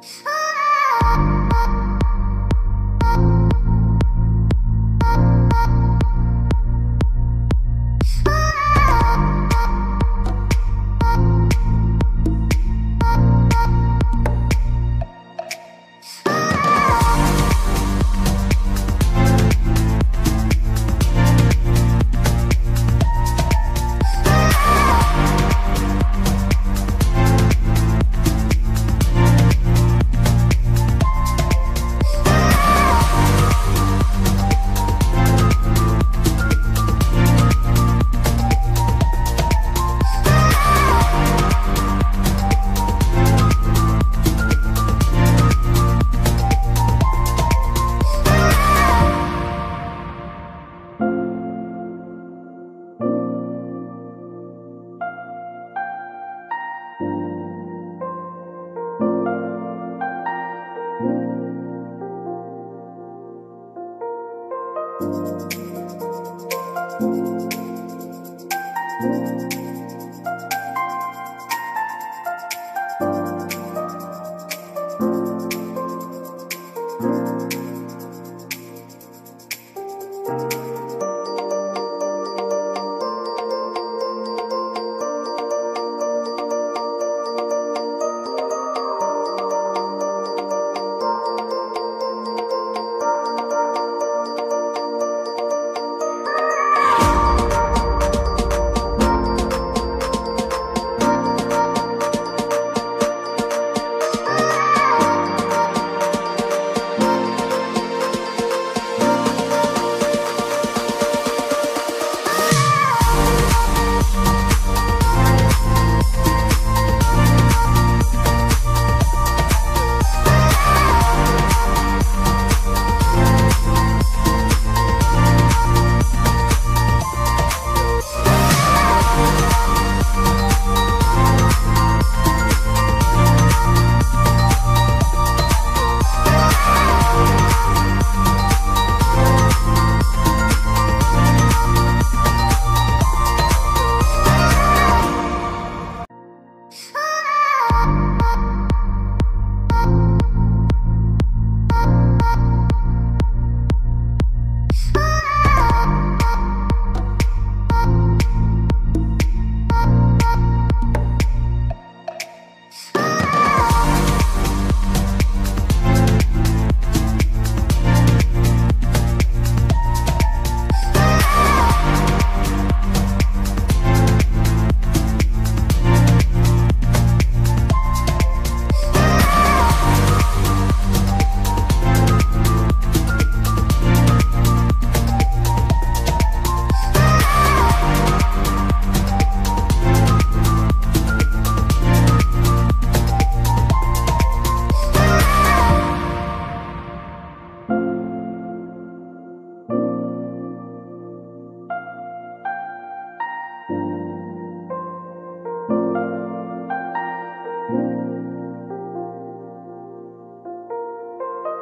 啊。